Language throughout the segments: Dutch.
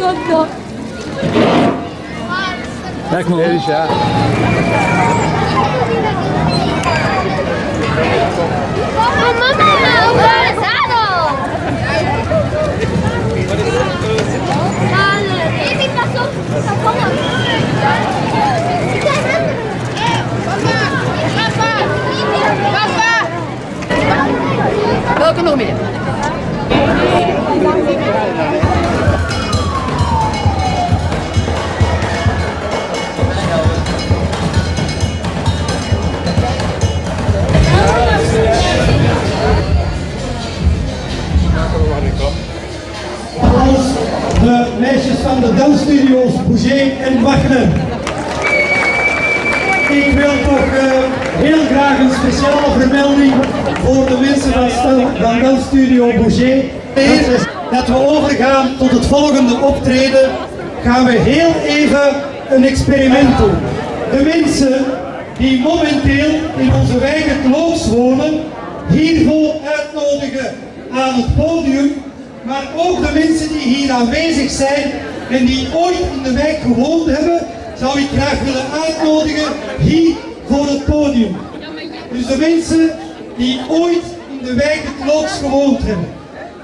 Dok, dok. Bak mı? Eriş. De meisjes van de dansstudio's Bouger en Wagner. Ik wil toch eh, heel graag een speciale vermelding voor de mensen van, van Bouger. Dat is Dat we overgaan tot het volgende optreden, gaan we heel even een experiment doen. De mensen die momenteel in onze wijk het Loods wonen, hiervoor uitnodigen aan het podium maar ook de mensen die hier aanwezig zijn en die ooit in de wijk gewoond hebben, zou ik graag willen uitnodigen hier voor het podium. Dus de mensen die ooit in de wijk het gewoond hebben.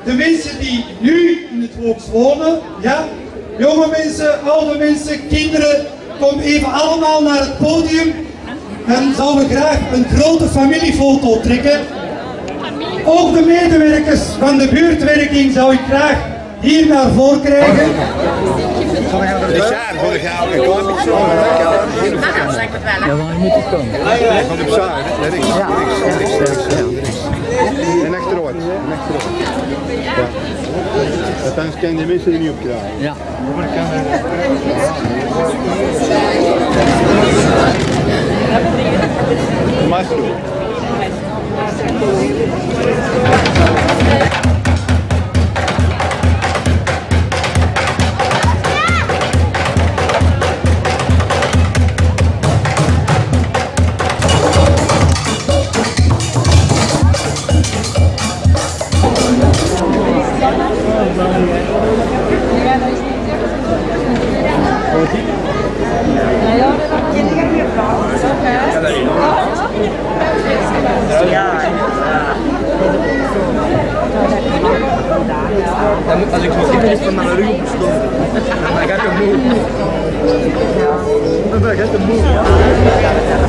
De mensen die nu in het Loods wonen, ja. Jonge mensen, oude mensen, kinderen, kom even allemaal naar het podium. En zouden we graag een grote familiefoto trekken. Ook de medewerkers van de buurtwerking zou ik graag hier naar voren krijgen. Richard, vorig jaar ook een klein beetje zo. Ja, waar moet ik komen? Van de zaal, hè? Rechts, rechts, rechts. En achteruit, en achteruit. Ja. Anders kan de mensen er niet op krijgen. Ja. Van mijn rug opgestoken. Dan gaat het moe. Dan gaat het moe.